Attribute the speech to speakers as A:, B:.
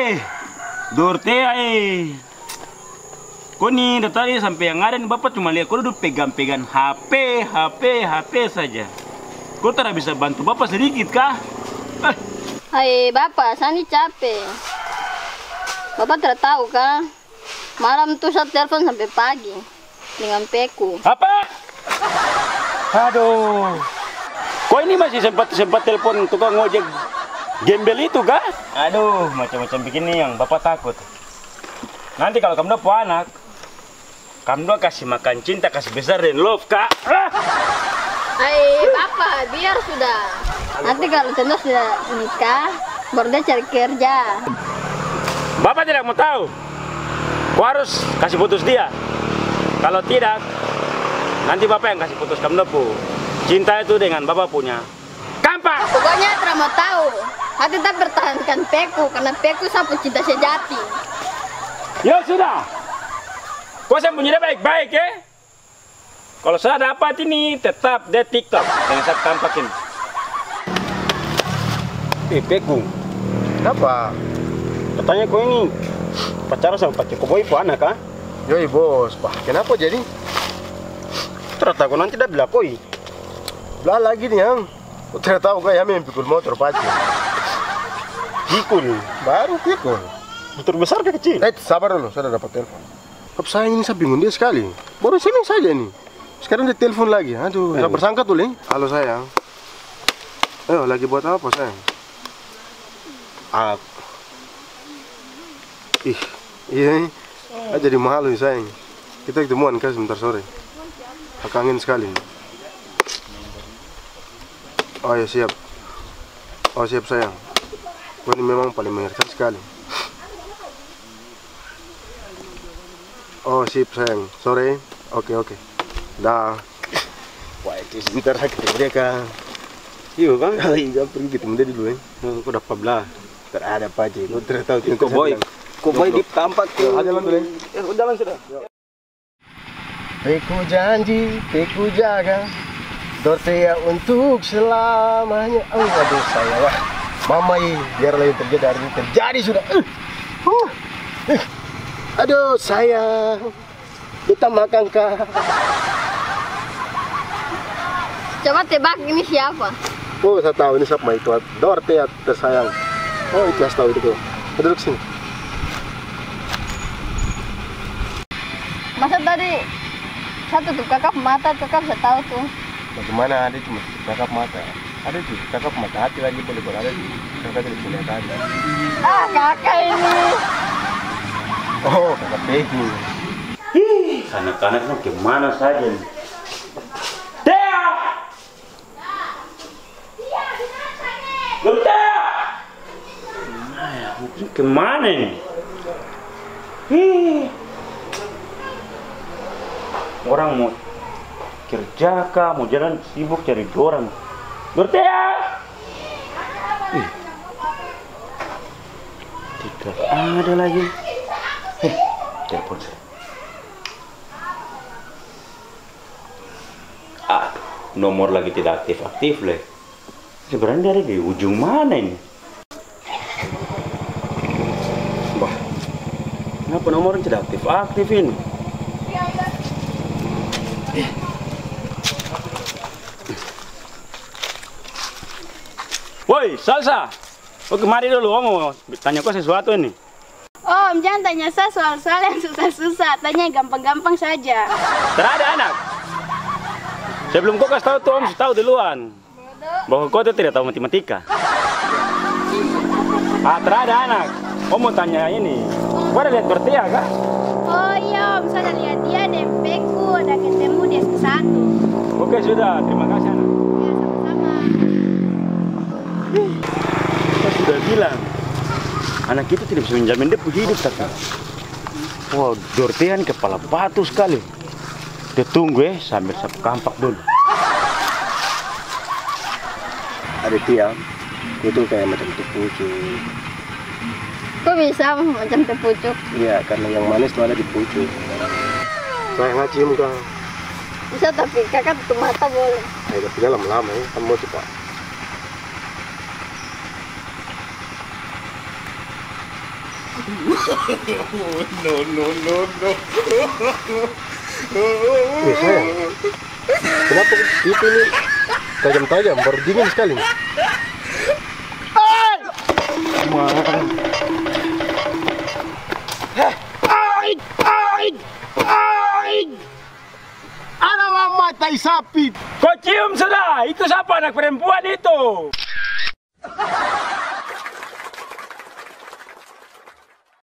A: Eh. Kok nih dari tadi sampai yang ada nih bapak cuma lihat kau duduk pegang-pegang HP, HP, HP saja. Kau tidak bisa bantu bapak sedikit kah? Eh,
B: Hai bapak, saya ini capek. Bapak tidak tahu kah? Malam tuh saya telepon sampai pagi dengan Peku.
A: apa? Aduh. Kok ini masih sempat sempat telepon tukang ojek gembel itu kah? Aduh, macam-macam begini yang bapak takut. Nanti kalau kamu dapat anak, kamu doa kasih makan cinta, kasih besar dan love kak. Ah!
B: Hai bapak, biar sudah. Nanti kalau Tendo sudah nikah, baru dia cari kerja.
A: Bapak tidak mau tahu. Kau harus kasih putus dia. Kalau tidak, nanti bapak yang kasih putus kamu depu. Cinta itu dengan bapak punya. Kampak!
B: Pokoknya tidak mau tahu. Hati tak pertahankan Peku, karena Peku sapu cinta sejati.
A: Ya sudah. Kau sembunyinya baik-baik ya. Kalau saya dapat ini tetap di TikTok yang saya tampakin. Eh, Peku.
C: Kenapa?
A: Katanya kau ini pacaran sama pacar kau boy anak kah?
C: Yoi bos, bah kenapa jadi?
A: Ternyata kau nanti dah bilang koi.
C: Belah lagi nih yang. Kau tidak tahu kah ya yang pikul motor pacar.
A: Pikul.
C: Baru pikul.
A: Motor besar ke kecil?
C: Eh sabar dulu, saya dapat telepon. Kap saya ini saya bingung dia sekali. Baru sini saja nih. Sekarang dia telepon lagi. Aduh, saya
A: Eh.
C: bersangka tuh nih. Halo sayang. Eh lagi buat apa sayang? Ah. Ih, iya. Ah, jadi malu sayang. Kita ketemuan kan sebentar sore. Aku kangen sekali. Oh ya siap. Oh siap sayang. Ini memang paling mengerti sekali. Oh sip sayang. Sore. Oke oke. Dah. Wah itu sebentar dia kak. Iya bang. Iya pergi ketemu dia dulu ya. Kau dapat belah. Tak ada apa aja. Kau tidak tahu.
A: Kau boy. Kau boy di tampak
C: Yo, aja lang dulu.
A: Eh, jalan sudah.
C: Peku janji, peku jaga Dortea untuk selamanya Oh aduh saya wah Mama ini biarlah yang terjadi hari ini terjadi sudah. Uh, uh, uh. Aduh sayang. Kita makan kah?
B: Coba tebak ini siapa?
C: Oh saya tahu ini siapa itu. Dortea tersayang Oh itu saya tahu itu. Duduk sini.
B: Masa tadi saya tutup kakak mata, kakak saya tahu tuh.
C: Bagaimana ada cuma kakap mata Ada tuh kakap mata hati lagi boleh boleh ada tuh Kakak tidak punya hati
B: Ah kakak ini.
C: Oh kakak Peku
A: Anak-anak mau ke mana saja nih? Ya, mungkin ke mana nih? Hih. Orang mau kerja kah, mau jalan sibuk cari orang. Dortea! Ih. Tidak ada lagi. Eh, telepon saya. Nomor lagi tidak aktif-aktif leh. Sebenarnya dari di ujung mana ini? Wah, kenapa nomornya tidak aktif-aktif ini? Woi, Salsa. Oh, kemari dulu, Om mau tanya kau sesuatu ini.
B: Om, jangan tanya saya soal-soal yang susah-susah. Tanya yang gampang-gampang saja.
A: Tidak ada anak. Sebelum kau kasih tahu tuh Om, tahu duluan. Bahwa kau tuh tidak tahu matematika. Ah, tidak ada anak. Om mau tanya ini. Kau ada lihat Bertia kah?
B: Oh iya Om, saya lihat dia dan Peku udah ketemu di S1.
A: Oke, sudah. Terima kasih anak.
B: Ya.
A: Saya sudah bilang. Anak itu tidak bisa menjamin dia hidup, tapi. Wow, Dortea ini kepala batu sekali. Dia tunggu ya, sambil saya kampak dulu.
C: Ada tiang Itu kayak macam terpucuk
B: Kok bisa macam terpucuk?
C: Iya, karena yang manis itu ada di pucuk. Saya nggak cium kak.
B: Bisa tapi kakak tutup mata boleh.
C: Ayo, tapi lama-lama ya, kan mau cepat. Eh sayang, kenapa itu ini tajam-tajam, baru dingin sekali nih. Ada mama tai sapi.
A: Kau cium sudah, itu siapa anak perempuan itu?